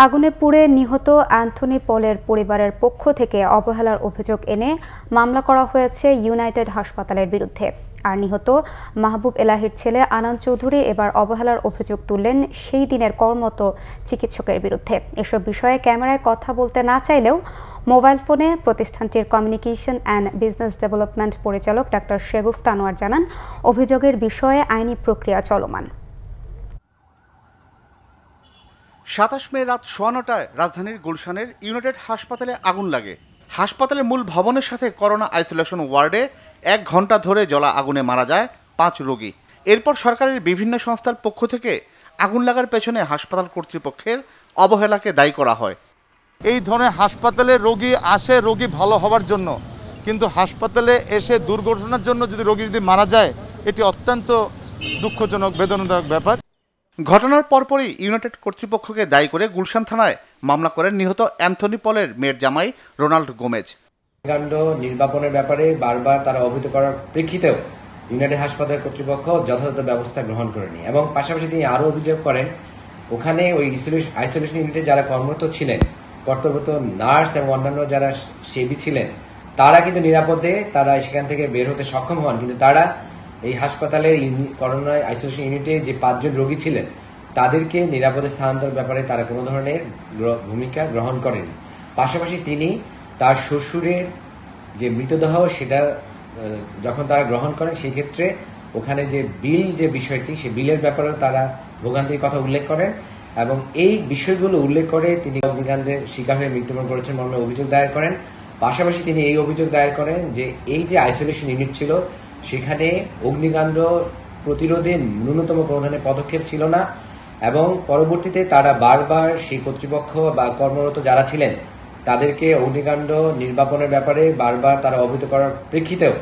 আগুনে পুড়ে নিহত অ্যান্থনি পলের পরিবারের পক্ষ থেকে অবহেলার অভিযোগ এনে মামলা করা হয়েছে ইউনাইটেড হাসপাতালের বিরুদ্ধে। আর নিহত মাহবুব এলাহির ছেলে আনন্দ চৌধুরী এবার অবহেলার অভিযোগ তুললেন সেই দিনের কর্মত চিকিৎসকের বিরুদ্ধে। এসব বিষয়ে ক্যামেরায় কথা বলতে না চাইলেও মোবাইল ফোনে প্রতিষ্ঠানটির কমিউনিকেশন অ্যান্ড বিজনেস ডেভেলপমেন্ট পরিচালক ডাক্তার শেগুফ তানোয়ার জানান, অভিযোগের বিষয়ে আইনি প্রক্রিয়া চলমান। সাতাশ মে রাত সোয়া নটায় রাজধানীর গুলশানের ইউনাইটেড হাসপাতালে আগুন লাগে। হাসপাতালের মূল ভবনের সাথে করোনা আইসোলেশন ওয়ার্ডে এক ঘণ্টা ধরে জ্বলা আগুনে মারা যায় পাঁচ রোগী। এরপর সরকারের বিভিন্ন সংস্থার পক্ষ থেকে আগুন লাগার পেছনে হাসপাতাল কর্তৃপক্ষের অবহেলাকে দায়ী করা হয়। এই ধরনের হাসপাতালে রোগী আসে, রোগী ভালো হওয়ার জন্য। কিন্তু হাসপাতালে এসে দুর্ঘটনার জন্য যদি রোগী যদি মারা যায়, এটি অত্যন্ত দুঃখজনক, বেদনাদায়ক ব্যাপার। ঘটনার পরপরই ইউনাইটেড কর্তৃপক্ষকে দায়ী করে গুলশান থানায় মামলা করেন নিহত অ্যান্থনি পলের মেয়ের জামাই রোনাল্ড গোমেজ। কাণ্ড নির্বাপনের ব্যাপারে বারবার তারা অভিহিত করার প্রেক্ষিতেও ইউনাইটেড হাসপাতাল কর্তৃপক্ষ যথাযথ ব্যবস্থা গ্রহণ করেনি এবং পাশাপাশি তিনি আরও অভিযোগ করেন, ওখানে ওই আইসোলেশন ইউনিটে যারা কর্মরত ছিলেন, কর্তব্যরত নার্স এবং অন্যান্য যারা সেবী ছিলেন, তারা কিন্তু নিরাপদে তারা সেখান থেকে বের হতে সক্ষম হন। কিন্তু তারা এই হাসপাতালের করোনা আইসোলেশন ইউনিটে যে পাঁচজন রোগী ছিলেন, তাদেরকে নিরাপদে স্থানান্তর ব্যাপারে তারা কোনো ধরনের ভূমিকা গ্রহণ করেনি। পাশাপাশি তিনি তার শ্বশুরের যে মৃতদেহ, সেটা যখন তারা গ্রহণ করেন, সেই ক্ষেত্রে ওখানে যে বিল যে বিষয়টি, সে বিলের ব্যাপারেও তারা ভোগান্তির কথা উল্লেখ করেন এবং এই বিষয়গুলো উল্লেখ করে তিনি অগ্নিকাণ্ডের শিকার হয়ে মৃত্যুবরণ করেছেন মর্মে অভিযোগ দায়ের করেন। পাশাপাশি তিনি এই অভিযোগ দায়ের করেন যে এই যে আইসোলেশন ইউনিট ছিল সেখানে অগ্নিকাণ্ড প্রতিরোধে ন্যূনতম কোনো ধরনের পদক্ষেপ ছিল না এবং পরবর্তীতে তারা বারবার সেই কর্তৃপক্ষ বা কর্মরত যারা ছিলেন তাদেরকে অগ্নিকাণ্ড নির্বাপনের ব্যাপারে বারবার তারা অবহিত করার প্রেক্ষিতেও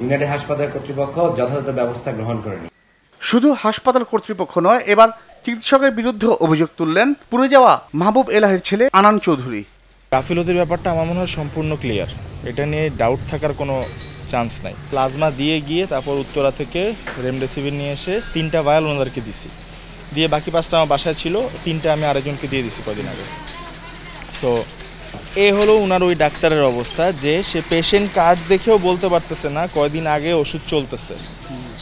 ইউনাইটেড হাসপাতাল কর্তৃপক্ষ যথাযথ ব্যবস্থা গ্রহণ করেনি। শুধু হাসপাতাল কর্তৃপক্ষ নয় এবার চিকিৎসকের বিরুদ্ধে অভিযোগ তুললেন পুড়ে যাওয়া মাহবুব এলাহের ছেলে আনান চৌধুরী। গাফিলতির ব্যাপারটা আমার মনে হয় সম্পূর্ণ ক্লিয়ার এটা নিয়ে ডাউট থাকার কোনো চান্স নাই। প্লাজমা দিয়ে গিয়ে তারপর উত্তরা থেকে রেমডেসিভির নিয়ে এসে তিনটা ভায়াল ওনাদেরকে দিছি। দিয়ে বাকি পাঁচটা আমার বাসায় ছিল, তিনটা আমি আরেকজনকে দিয়ে দিছি কদিন আগে। সো এ হলো ওনার ওই ডাক্তারের অবস্থা, যে সে পেশেন্ট কার্ড দেখেও বলতে পারতেছে না কয়দিন আগে ওষুধ চলতেছে।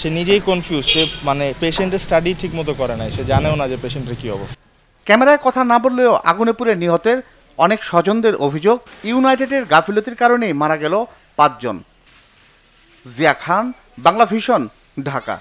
সে নিজেই কনফিউজ সে মানে পেশেন্টের স্টাডি ঠিক মতো করে নাই, সে জানেও না যে পেশেন্টের কী অবস্থা। ক্যামেরায় কথা না বললেও আগুনে পুড়ে নিহতের অনেক স্বজনদের অভিযোগ, ইউনাইটেডের গাফিলতির কারণেই মারা গেল পাঁচজন। জিয়া খান বাংলা ভিশন ঢাকা।